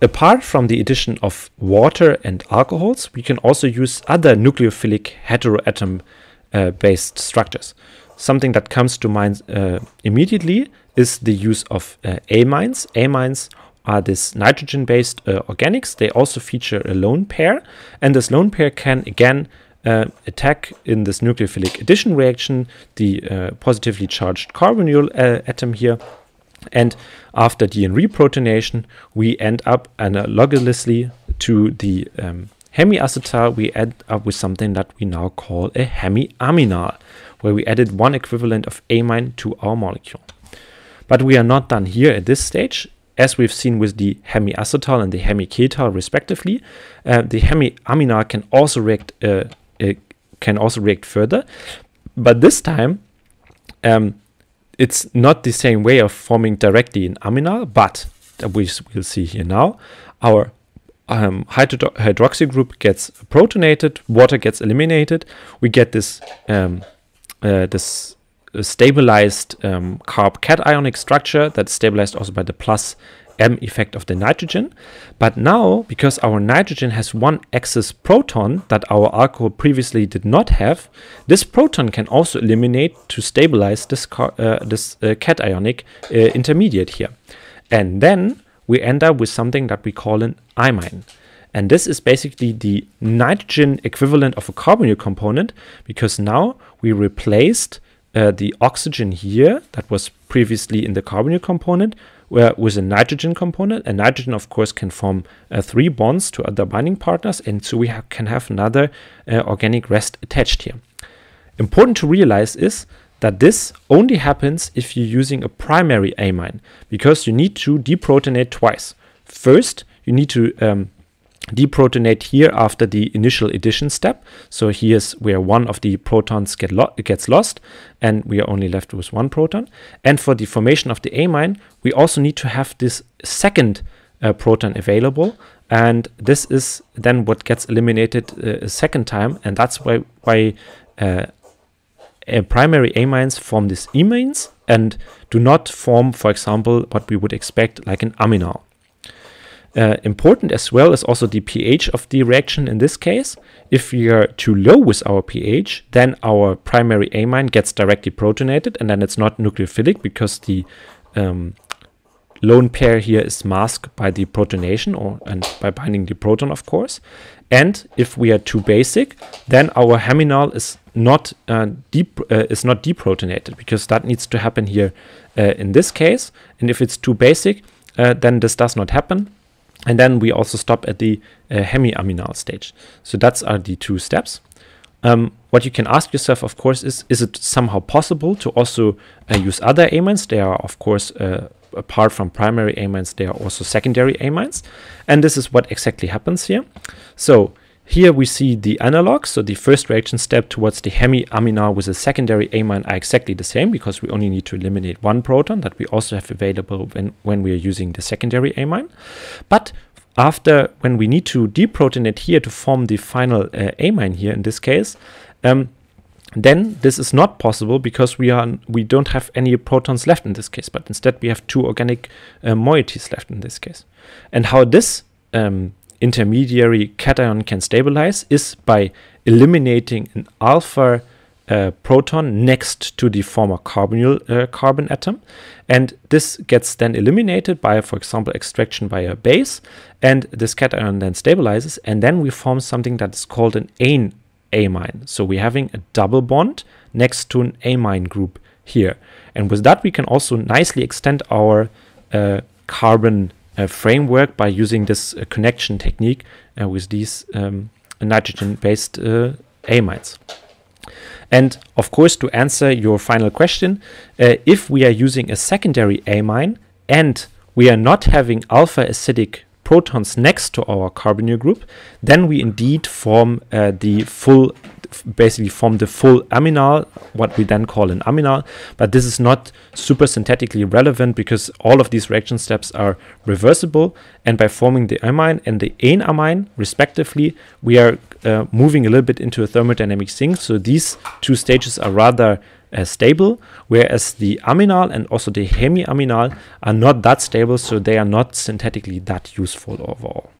apart from the addition of water and alcohols, we can also use other nucleophilic heteroatom uh, based structures. Something that comes to mind uh, immediately is the use of uh, amines. Amines are this nitrogen based uh, organics. They also feature a lone pair, and this lone pair can again uh, attack in this nucleophilic addition reaction the uh, positively charged carbonyl uh, atom here. And after DN reprotonation, we end up analogously to the um, hemiacetal, we end up with something that we now call a hemiaminal, where we added one equivalent of amine to our molecule. But we are not done here at this stage. As we've seen with the hemiacetal and the hemiketal respectively, uh, the hemiaminal can also react uh, uh, can also react further. But this time, um, it's not the same way of forming directly in aminal, but we will see here now, our um, hydro hydroxy group gets protonated, water gets eliminated, we get this um, uh, this stabilized um, carb cationic structure that's stabilized also by the plus M effect of the nitrogen. But now, because our nitrogen has one excess proton that our alcohol previously did not have, this proton can also eliminate to stabilize this, uh, this uh, cationic uh, intermediate here. And then we end up with something that we call an imine. And this is basically the nitrogen equivalent of a carbonyl component because now we replaced uh, the oxygen here that was previously in the carbonyl component where with a nitrogen component. And nitrogen, of course, can form uh, three bonds to other binding partners, and so we ha can have another uh, organic rest attached here. Important to realize is that this only happens if you're using a primary amine, because you need to deprotonate twice. First, you need to um, deprotonate here after the initial addition step. So here's where one of the protons get lo gets lost and we are only left with one proton. And for the formation of the imine, we also need to have this second uh, proton available. And this is then what gets eliminated uh, a second time. And that's why, why uh, primary amines form these imines and do not form, for example, what we would expect like an aminal. Uh, important as well is also the pH of the reaction in this case. If we are too low with our pH, then our primary amine gets directly protonated and then it's not nucleophilic because the um, lone pair here is masked by the protonation or and by binding the proton of course. And if we are too basic, then our heminal is not uh, deep uh, is not deprotonated because that needs to happen here uh, in this case. And if it's too basic, uh, then this does not happen and then we also stop at the uh, hemiaminal stage. So that's are the two steps. Um, what you can ask yourself, of course, is, is it somehow possible to also uh, use other amines? They are, of course, uh, apart from primary amines, they are also secondary amines. And this is what exactly happens here. So here we see the analog, so the first reaction step towards the hemiaminal with a secondary amine are exactly the same because we only need to eliminate one proton that we also have available when, when we are using the secondary amine. But after, when we need to deprotonate here to form the final uh, imine here in this case, um, then this is not possible because we are we don't have any protons left in this case, but instead we have two organic uh, moieties left in this case. And how this um, intermediary cation can stabilize is by eliminating an alpha uh, proton next to the former carbonyl uh, carbon atom. And this gets then eliminated by, for example, extraction by a base. And this cation then stabilizes. And then we form something that is called an ane amine. So we're having a double bond next to an amine group here. And with that, we can also nicely extend our uh, carbon framework by using this uh, connection technique uh, with these um, nitrogen-based amines. And of course, to answer your final question, uh, if we are using a secondary amine and we are not having alpha acidic protons next to our carbonyl group, then we indeed form uh, the full basically form the full aminal, what we then call an aminal. But this is not super synthetically relevant because all of these reaction steps are reversible. And by forming the imine and the enamine, respectively, we are uh, moving a little bit into a thermodynamic sink. So these two stages are rather uh, stable, whereas the aminal and also the hemiaminal are not that stable, so they are not synthetically that useful overall.